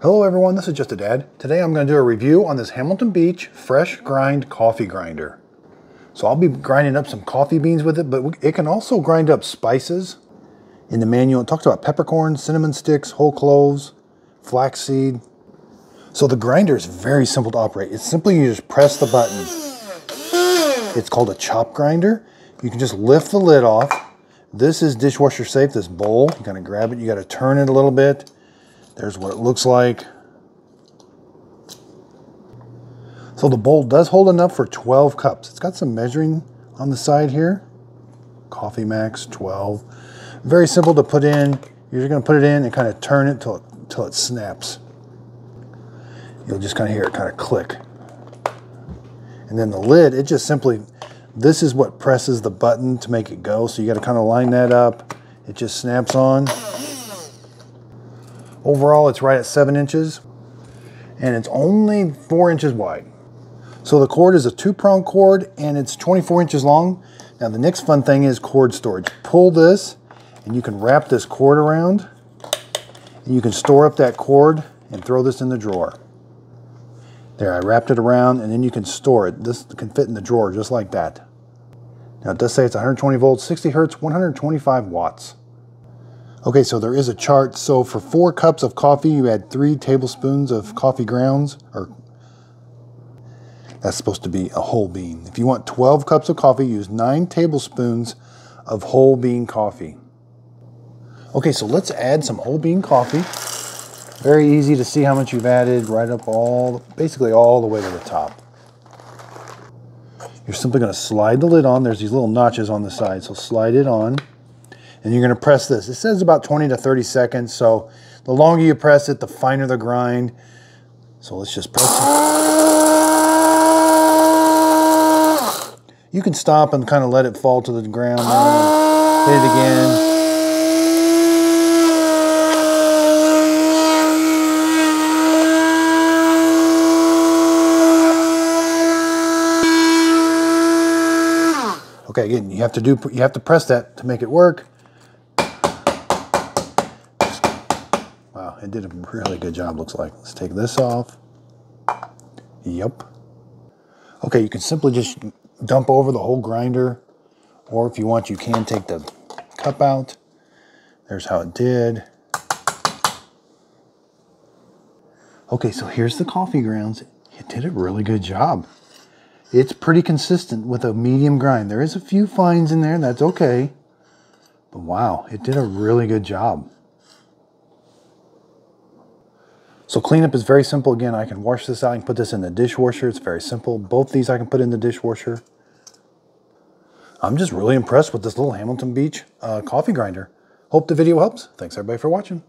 Hello everyone, this is Just a Dad. Today I'm going to do a review on this Hamilton Beach Fresh Grind Coffee Grinder. So I'll be grinding up some coffee beans with it, but it can also grind up spices. In the manual, it talks about peppercorn, cinnamon sticks, whole cloves, flaxseed. So the grinder is very simple to operate. It's simply you just press the button. It's called a chop grinder. You can just lift the lid off. This is dishwasher safe, this bowl. You gotta grab it, you gotta turn it a little bit. There's what it looks like. So the bowl does hold enough for 12 cups. It's got some measuring on the side here. Coffee Max 12. Very simple to put in. You're just gonna put it in and kind of turn it till it, till it snaps. You'll just kind of hear it kind of click. And then the lid, it just simply, this is what presses the button to make it go. So you gotta kind of line that up. It just snaps on. Overall, it's right at seven inches and it's only four inches wide. So the cord is a two prong cord and it's 24 inches long. Now the next fun thing is cord storage. Pull this and you can wrap this cord around and you can store up that cord and throw this in the drawer. There, I wrapped it around and then you can store it. This can fit in the drawer just like that. Now it does say it's 120 volts, 60 hertz, 125 watts. Okay, so there is a chart. So for four cups of coffee, you add three tablespoons of coffee grounds, or that's supposed to be a whole bean. If you want 12 cups of coffee, use nine tablespoons of whole bean coffee. Okay, so let's add some whole bean coffee. Very easy to see how much you've added right up all, basically all the way to the top. You're simply gonna slide the lid on. There's these little notches on the side, so slide it on. And you're gonna press this. It says about 20 to 30 seconds, so the longer you press it, the finer the grind. So let's just press it. You can stop and kind of let it fall to the ground. Hit it again. Okay, again, you have to do you have to press that to make it work. It did a really good job, looks like. Let's take this off. Yep. Okay, you can simply just dump over the whole grinder, or if you want, you can take the cup out. There's how it did. Okay, so here's the coffee grounds. It did a really good job. It's pretty consistent with a medium grind. There is a few fines in there, that's okay. But wow, it did a really good job. So cleanup is very simple. Again, I can wash this out and put this in the dishwasher. It's very simple. Both these I can put in the dishwasher. I'm just really impressed with this little Hamilton Beach uh, coffee grinder. Hope the video helps. Thanks everybody for watching.